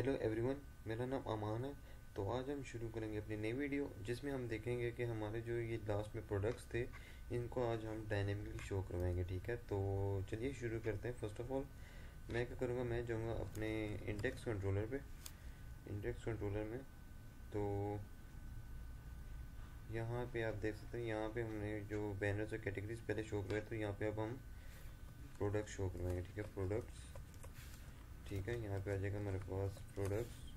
Hello everyone मेरा नाम अमान है। तो आज हम शुरू करेंगे अपनी नई वीडियो, जिसमें हम देखेंगे कि हमारे जो ये लास्ट में प्रोडक्ट्स थे, इनको आज हम डायनेमिकली शो करवाएँगे, ठीक है? तो चलिए शुरू करते हैं। फ़र्स्ट ऑफ़ ऑल मैं क्या करूँगा, मैं जाऊँगा अपने इंडेक्स कंट्रोलर पे। इंडेक्स कंट्रोलर में तो यहाँ पे आप देख सकते हैं, यहाँ पे हमने जो बैनर्स और कैटेगरीज पहले शो करवाए तो यहाँ पे अब हम प्रोडक्ट शो करवाएँगे, ठीक है? प्रोडक्ट्स ठीक है, यहाँ पे आ जाएगा हमारे पास प्रोडक्ट्स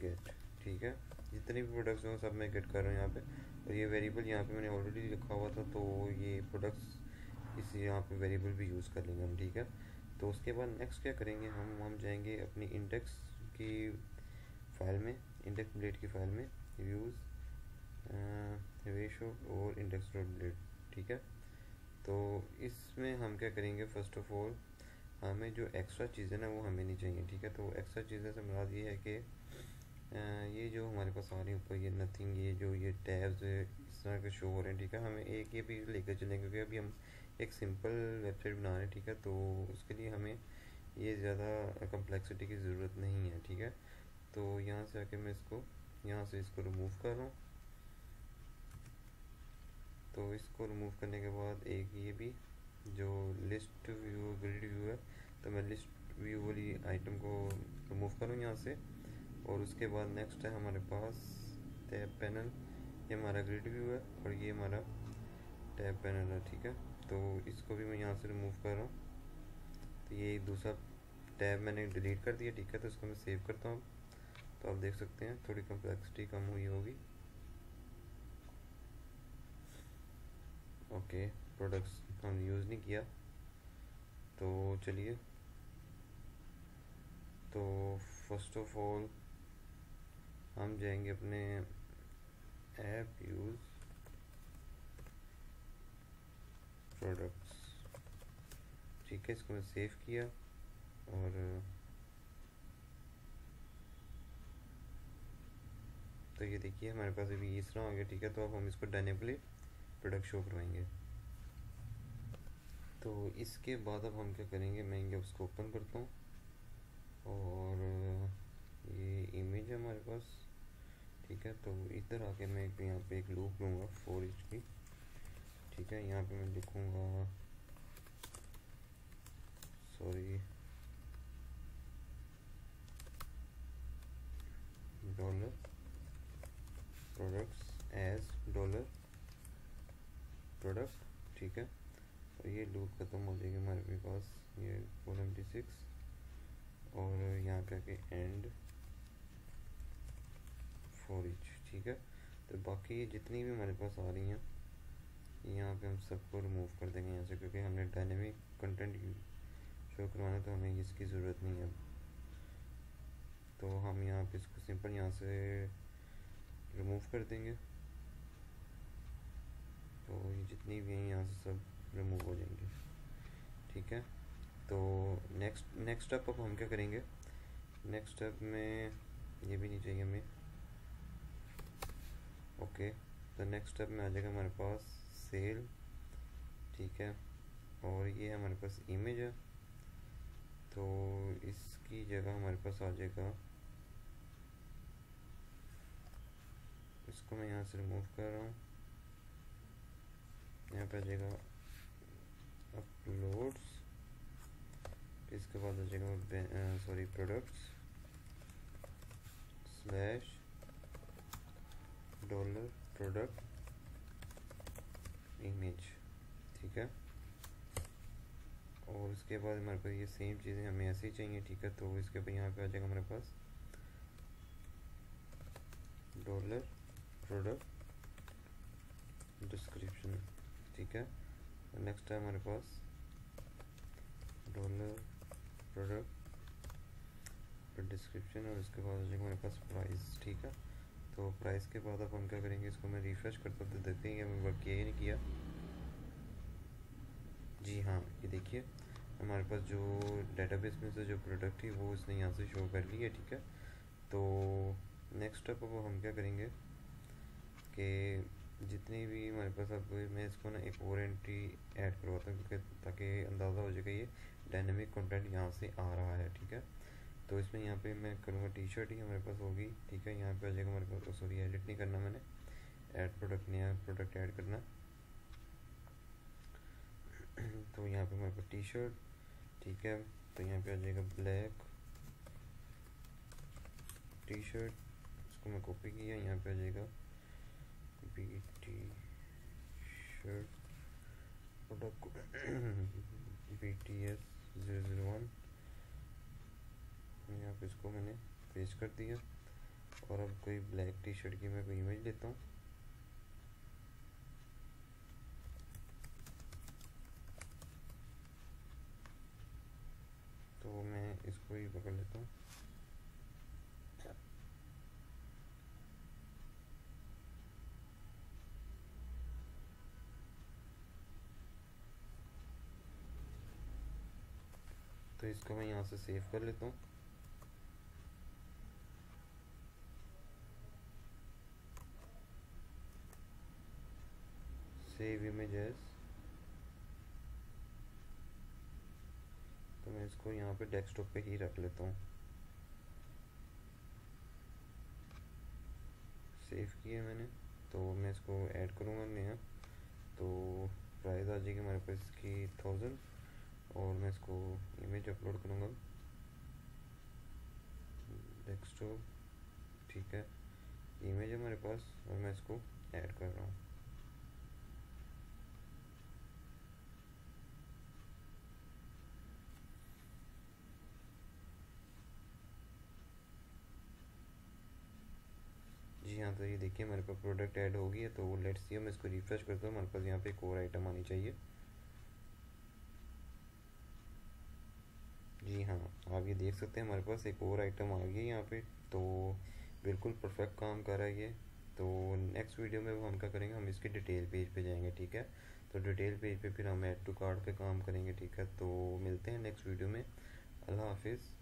गेट ठीक है? जितने भी प्रोडक्ट्स हैं, सब मैं गेट कर रहा हूँ यहाँ पे। और ये वेरिएबल यहाँ पे मैंने ऑलरेडी लिखा हुआ था तो ये प्रोडक्ट्स इस यहाँ पे वेरिएबल भी यूज़ कर लेंगे हम, ठीक है? तो उसके बाद नेक्स्ट क्या करेंगे हम? हम जाएँगे अपनी इंडेक्स की फ़ाइल में इंडेक्स ब्लेड की फ़ाइल में व्यूज़ रेशो और इंडेक्स डॉट ठीक है? तो इसमें हम क्या करेंगे फ़र्स्ट ऑफ़ ऑल हमें जो एक्स्ट्रा चीज़ें ना वो हमें नहीं चाहिए, ठीक है? तो एक्स्ट्रा चीज़ें से मुराद ये है कि ये जो हमारे पास आ रही ऊपर, ये नथिंग ये जो, ये टैब्स इस तरह के शो हो रहे हैं, ठीक है? हमें एक ये भी लेकर चलें, क्योंकि अभी हम एक सिंपल वेबसाइट बना रहे हैं, ठीक है? तो उसके लिए हमें ये ज़्यादा कम्प्लेक्सिटी की ज़रूरत नहीं है, ठीक है? तो यहाँ से आके मैं इसको, यहाँ से इसको रिमूव कर रहा हूँ। तो इसको रिमूव करने के बाद एक ये भी जो लिस्ट व्यू ग्रिड व्यू है तो मैं लिस्ट व्यू वाली आइटम को रिमूव करूँ यहाँ से, और उसके बाद नेक्स्ट है हमारे पास टैब पैनल ये हमारा ग्रिड व्यू है, और ये हमारा टैब पैनल है, ठीक है? तो इसको भी मैं यहाँ से रिमूव कर रहा हूँ। तो ये दूसरा टैब मैंने डिलीट कर दिया, ठीक है? तो इसको मैं सेव करता हूँ। तो आप देख सकते हैं, थोड़ी कम्प्लेक्सिटी कम हुई होगी। ओके प्रोडक्ट्स हमने यूज़ नहीं किया। तो चलिए तो फ़र्स्ट ऑफ़ ऑल हम जाएँगे अपने ऐप यूज़ प्रोडक्ट्स ठीक है, इसको मैं सेव किया और तो ये देखिए, हमारे पास अभी इस तरह आ गया, ठीक है तो अब हम इसको डायनेबली प्रोडक्ट शो करवाएँगे। तो इसके बाद अब हम क्या करेंगे, मैं उसको ओपन करता हूँ और ये इमेज है हमारे पास, ठीक है तो इधर आके मैं एक यहाँ पे एक लूप लूँगा फोर इंच की ठीक है, यहाँ पे मैं लिखूँगा sorry dollar products as dollar product ठीक है तो ये लूप ख़त्म हो जाएगी हमारे पास, ये फोर सिक्स और यहाँ पे आके एंड फोर इंच ठीक है? तो बाकी जितनी भी हमारे पास आ रही हैं, यहाँ पे हम सबको रिमूव कर देंगे यहाँ से, क्योंकि हमने डायनेमिक कंटेंट शो करवाना तो हमें इसकी ज़रूरत नहीं है तो हम यहाँ पे इसको सिंपल यहाँ से रिमूव कर देंगे। तो ये जितनी भी हैं, यहाँ से सब रिमूव हो जाएँगे, ठीक है? तो नेक्स्ट नेक्स्ट स्टेप अब हम क्या करेंगे? नेक्स्ट स्टेप में ये भी नहीं चाहिए हमें। ओके तो नेक्स्ट स्टेप में आ जाएगा हमारे पास सेल ठीक है? और ये हमारे पास इमेज है। तो इसकी जगह हमारे पास आ जाएगा। इसको मैं यहाँ से रिमूव कर रहा हूँ। यहाँ पे आ जाएगा अपलोड्स इसके बाद आ जाएगा sorry products slash product image ठीक है? और उसके बाद हमारे पास ये सेम चीज़ें हमें ऐसे ही चाहिए, ठीक है? तो इसके बाद यहाँ पे आ जाएगा हमारे पास डॉलर प्रोडक्ट डिस्क्रिप्शन ठीक है? नेक्स्ट है हमारे पास डॉलर प्रोडक्ट डिस्क्रिप्शन और इसके बाद आ जाएगा हमारे पास प्राइस ठीक है? तो प्राइस के बाद अब हम क्या करेंगे, इसको मैं रिफ़्रेश करता तो देखते हैं हमें वर्क किया ही नहीं किया। जी हाँ ये देखिए, हमारे पास जो डेटाबेस में से जो प्रोडक्ट थी, वो इसने यहाँ से शो कर ली है, ठीक है? तो नेक्स्ट स्टेप अब हम क्या करेंगे कि जितनी भी हमारे पास अब मैं इसको ना एक और एंट्री ऐड करवाता हूँ, क्योंकि ताकि अंदाज़ा हो जाएगा ये डायनेमिक कंटेंट यहाँ से आ रहा है, ठीक है? तो इसमें यहाँ पे मैं करूँगा टी शर्ट ही, हमारे पास होगी, ठीक है? यहाँ पे आ जाएगा हमारे पास सॉरी एडिट नहीं करना मैंने। ऐड प्रोडक्ट नया प्रोडक्ट ऐड करना। तो यहाँ पे हमारे पास टी शर्ट ठीक है? तो यहाँ पे आ जाएगा ब्लैक टी शर्ट इसको मैं कॉपी किया, यहाँ पे आ जाएगा B T shirt product B T S zero zero one यहाँ पे इसको मैंने पेस्ट कर दिया और अब कोई ब्लैक टी शर्ट की मैं कोई इमेज लेता हूँ। तो मैं इसको ही पकड़ लेता हूँ। तो इसको मैं यहाँ से सेव कर लेता हूँ। सेव इमेजेस तो मैं इसको यहाँ पे डेस्कटॉप पे ही रख लेता हूँ। सेव किया मैंने तो मैं इसको ऐड करूँगा नया। तो प्राइस आ जाएगी हमारे पास इसकी थाउज़ेंड और मैं इसको इमेज अपलोड करूँगा। डेस्कटॉप ठीक है। इमेज है हमारे पास और मैं इसको ऐड कर रहा हूँ। जी हाँ तो ये देखिए हमारे पास प्रोडक्ट ऐड हो गई है तो लेट्स सी मैं इसको रिफ्रेश करता हूँ, हमारे पास यहाँ पे एक और आइटम आनी चाहिए। जी हाँ आप ये देख सकते हैं, हमारे पास एक और आइटम आ गई है यहाँ पे तो बिल्कुल परफेक्ट काम कर रहा है ये। तो नेक्स्ट वीडियो में हम क्या करेंगे, हम इसके डिटेल पेज पे जाएँगे, ठीक है? तो डिटेल पेज पे फिर हम ऐड टू कार्ड पे काम करेंगे, ठीक है? तो मिलते हैं नेक्स्ट वीडियो में। अल्लाह हाफिज़।